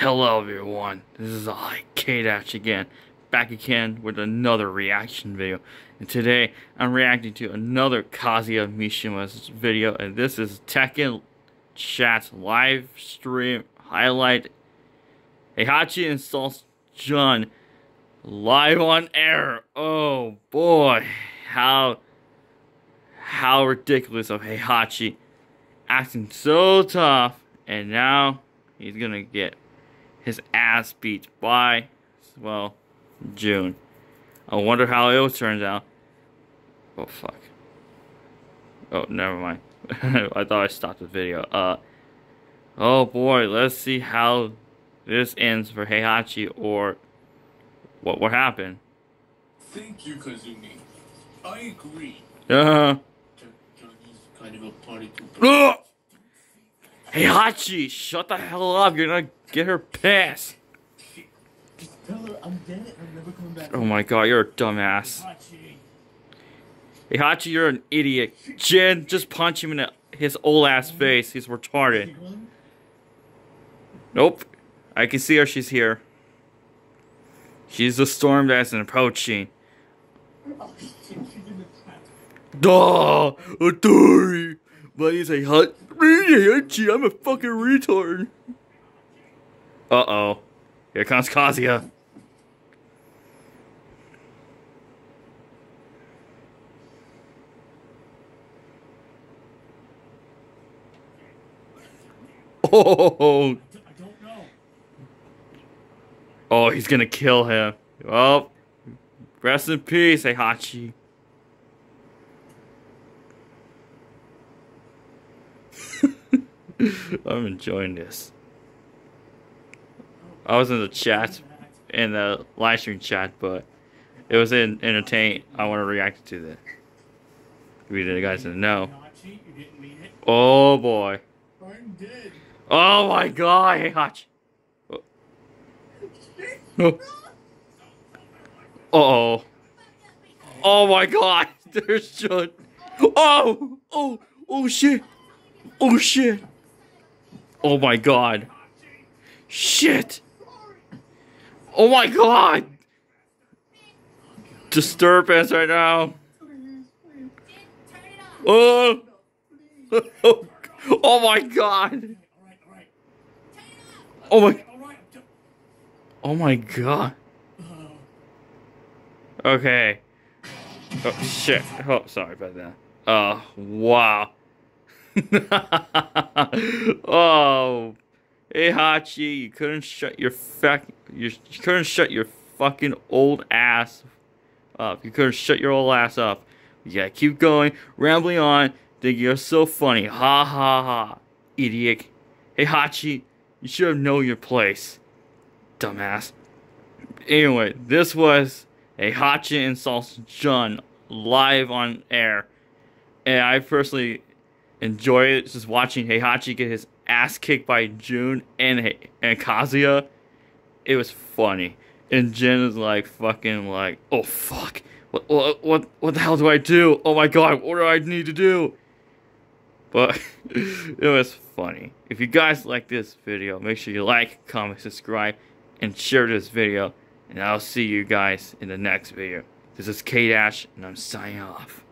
Hello everyone, this is I, K-Dash again, back again with another reaction video. And today, I'm reacting to another Kazuya Mishima's video, and this is Tekken Chat's live stream highlight. Heihachi insults Jun live on air. Oh boy, how, how ridiculous of Heihachi acting so tough, and now he's gonna get his ass beat by, well, Jun. I wonder how it turns out. Oh, fuck. Oh, never mind. I thought I stopped the video. Uh, oh boy, let's see how this ends for Heihachi or what what happened. Thank you, Kazumi. I agree. Uh, Johnny's kind of a party Ugh! Heihachi, shut the hell up. You're gonna get her pissed. Tell her I'm dead and I'm never coming back. Oh my god, you're a dumbass. Heihachi. You're an idiot. Jin, just punch him in the, his old ass face. He's retarded. Nope. I can see her. She's here. She's the storm that's approaching. Shit, she's in the trap. Duh! Atari! But he's a hot. Heihachi, I'm a fucking retard. Uh oh. Here comes Kazuya. Oh, I don't know. oh, he's gonna kill him. Oh, rest in peace, Heihachi. I'm enjoying this. I was in the chat, in the live stream chat, but it was in entertaining. I want to react to that. We the guys didn't know. Oh boy. Oh my god, Heihachi. Oh. Uh-oh. Oh my god. There's Jun. Oh! Oh! Oh shit! Oh shit! Oh my god. Shit! Oh my god! Disturbance right now. Oh! oh my god! Oh my. Oh my god. Okay. Oh shit. Oh, sorry about that. Oh, wow. oh. Heihachi, you couldn't shut your fuck you, you couldn't shut your fucking old ass up. You couldn't shut your old ass up. Gotta keep going, rambling on, think you're so funny. Ha ha ha. Idiot. Heihachi, you should have known your place. Dumbass. Anyway, this was a Hachi insults Jun live on air. And I personally enjoy it just watching Heihachi get his ass kicked by Jun and and Kazuya. It was funny. And Jin is like fucking like, oh fuck. What what what what the hell do I do? Oh my god, what do I need to do? But it was funny. If you guys like this video, make sure you like, comment, subscribe, and share this video. And I'll see you guys in the next video. This is K Dash, and I'm signing off.